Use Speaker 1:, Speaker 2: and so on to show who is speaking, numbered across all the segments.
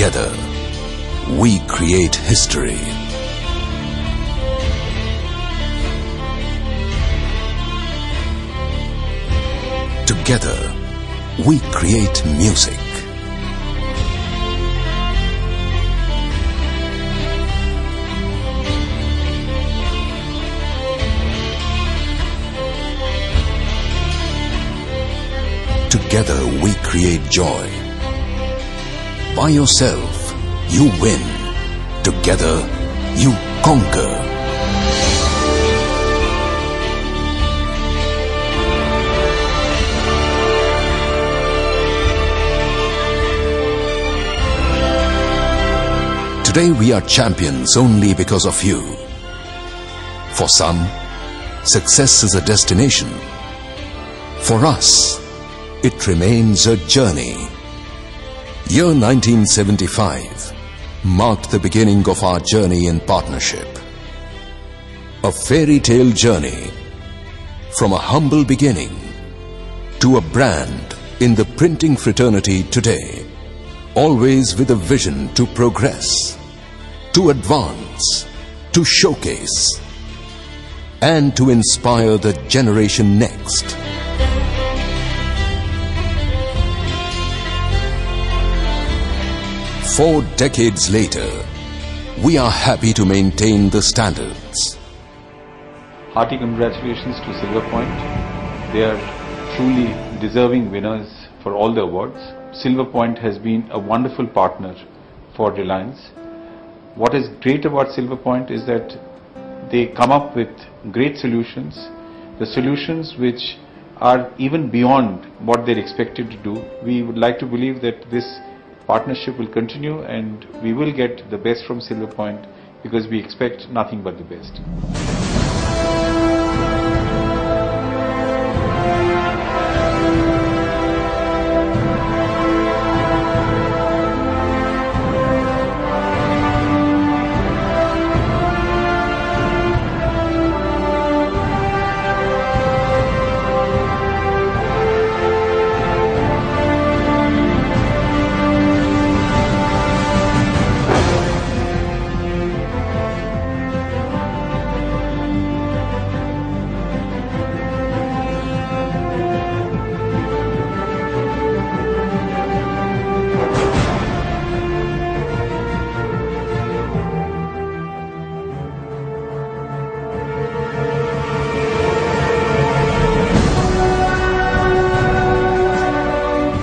Speaker 1: Together, we create history. Together, we create music. Together, we create joy. By yourself, you win. Together, you conquer. Today we are champions only because of you. For some, success is a destination. For us, it remains a journey. Year 1975 marked the beginning of our journey in partnership. A fairy tale journey from a humble beginning to a brand in the printing fraternity today, always with a vision to progress, to advance, to showcase, and to inspire the generation next. Four decades later, we are happy to maintain the standards.
Speaker 2: Hearty congratulations to Silver Point. They are truly deserving winners for all the awards. Silver Point has been a wonderful partner for Reliance. What is great about Silver Point is that they come up with great solutions, the solutions which are even beyond what they're expected to do. We would like to believe that this partnership will continue and we will get the best from Silver Point because we expect nothing but the best.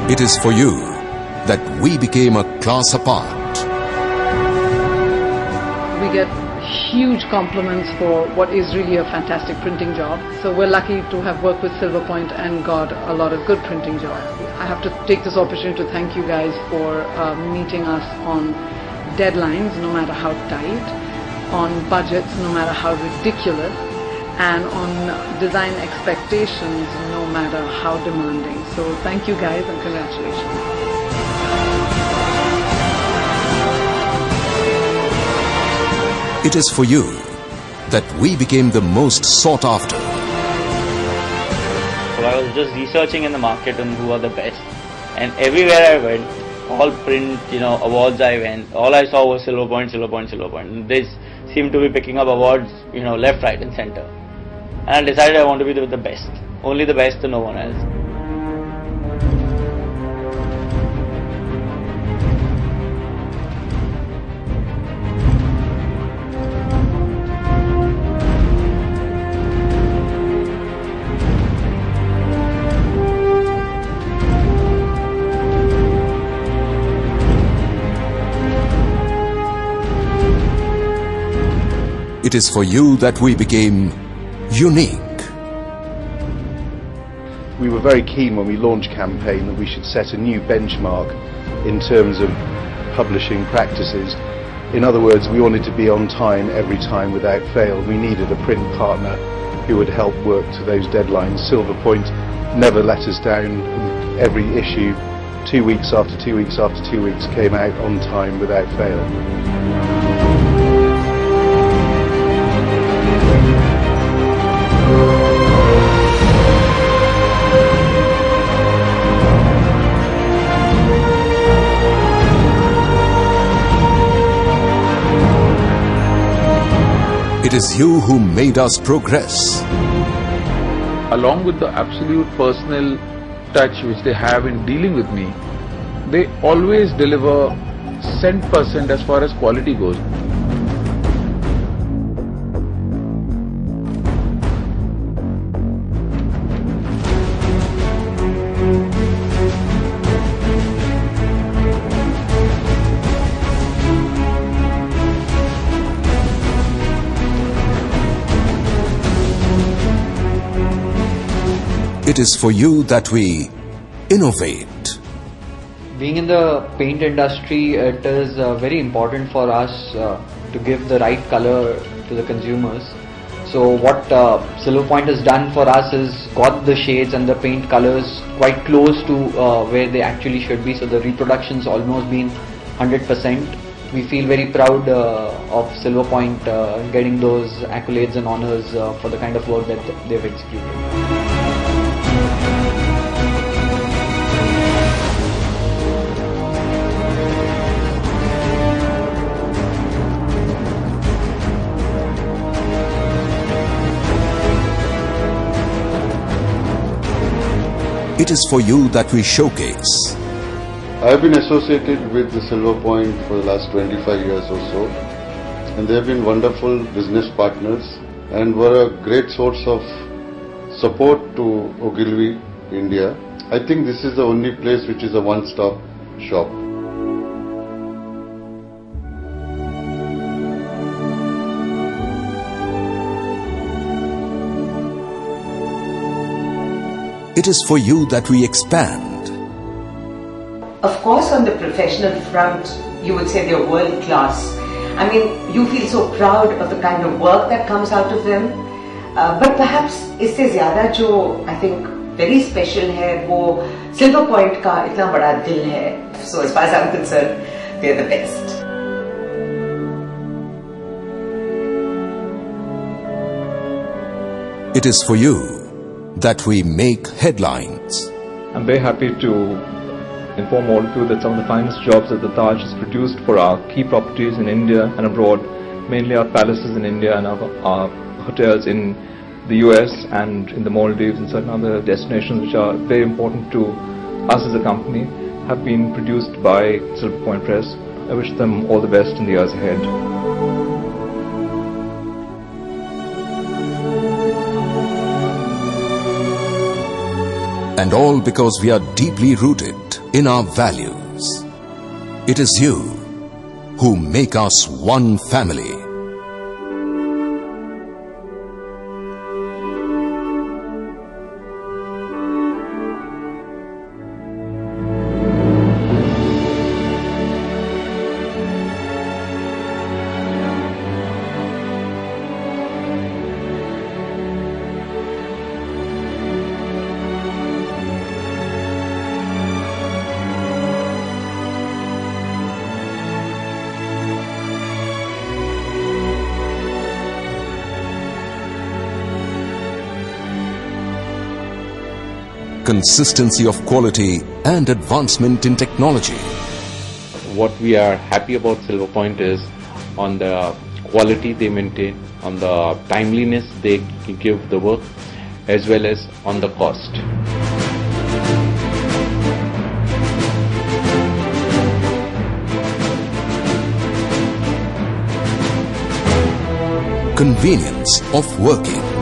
Speaker 1: It is for you that we became a class apart.
Speaker 3: We get huge compliments for what is really a fantastic printing job. So we're lucky to have worked with Silverpoint Point and got a lot of good printing jobs. I have to take this opportunity to thank you guys for uh, meeting us on deadlines, no matter how tight, on budgets, no matter how ridiculous, and on design expectations, no matter how demanding. So thank you guys and congratulations.
Speaker 1: It is for you that we became the most sought after.
Speaker 4: So I was just researching in the market on who are the best. And everywhere I went, all print, you know, awards I went, all I saw was Silver Point, Silver Point, Silver Point. And they seemed to be picking up awards, you know, left, right and center. And I decided I want to be the, the best. Only the best and no one else.
Speaker 1: It is for you that we became unique.
Speaker 5: We were very keen when we launched campaign that we should set a new benchmark in terms of publishing practices. In other words, we wanted to be on time every time without fail. We needed a print partner who would help work to those deadlines. Silverpoint never let us down. Every issue, two weeks after two weeks after two weeks, came out on time without fail.
Speaker 1: Is you who made us progress.
Speaker 6: Along with the absolute personal touch which they have in dealing with me, they always deliver cent percent as far as quality goes.
Speaker 1: It is for you that we innovate.
Speaker 7: Being in the paint industry, it is uh, very important for us uh, to give the right color to the consumers. So what uh, Silver Point has done for us is got the shades and the paint colors quite close to uh, where they actually should be. So the reproduction's almost been 100%. We feel very proud uh, of Silverpoint uh, getting those accolades and honors uh, for the kind of work that they've executed.
Speaker 1: It is for you that we showcase.
Speaker 8: I've been associated with the Silver Point for the last 25 years or so, and they've been wonderful business partners and were a great source of support to Ogilvy India. I think this is the only place which is a one-stop shop.
Speaker 1: It is for you that we expand.
Speaker 9: Of course, on the professional front, you would say they're world class. I mean, you feel so proud of the kind of work that comes out of them. Uh, but perhaps इससे ज़्यादा जो I think very special है वो Silver Point का इतना बड़ा दिल है. So as far as I'm concerned, they're the best.
Speaker 1: It is for you that we make headlines.
Speaker 10: I'm very happy to inform all of you that some of the finest jobs that the Taj has produced for our key properties in India and abroad, mainly our palaces in India and our, our hotels in the US and in the Maldives and certain other destinations which are very important to us as a company, have been produced by Silver Point Press. I wish them all the best in the years ahead.
Speaker 1: And all because we are deeply rooted in our values. It is you who make us one family. Consistency of quality and advancement in technology.
Speaker 11: What we are happy about Silverpoint is on the quality they maintain, on the timeliness they give the work, as well as on the cost.
Speaker 1: Convenience of working.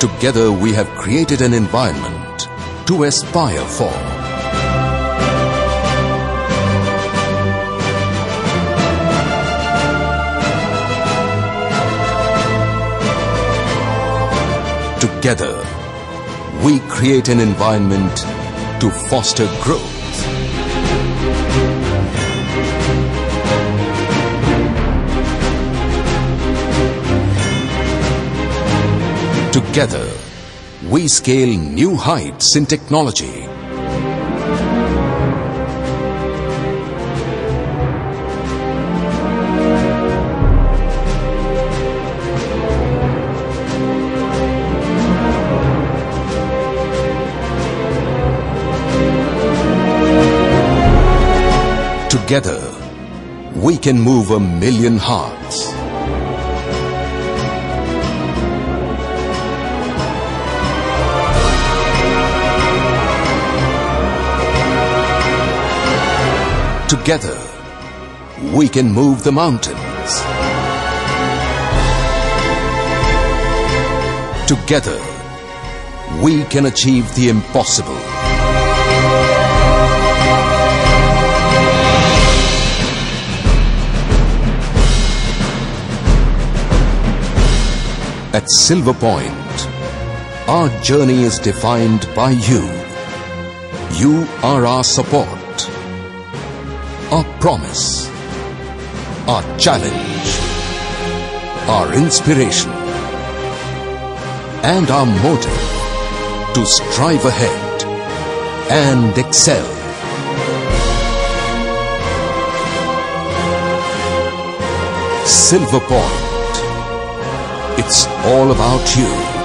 Speaker 1: Together we have created an environment to aspire for. Together, we create an environment to foster growth. Together, we scale new heights in technology. Together, we can move a million hearts. Together, we can move the mountains. Together, we can achieve the impossible. At Silver Point, our journey is defined by you. You are our support, our promise, our challenge, our inspiration, and our motive to strive ahead and excel. Silver Point. It's all about you.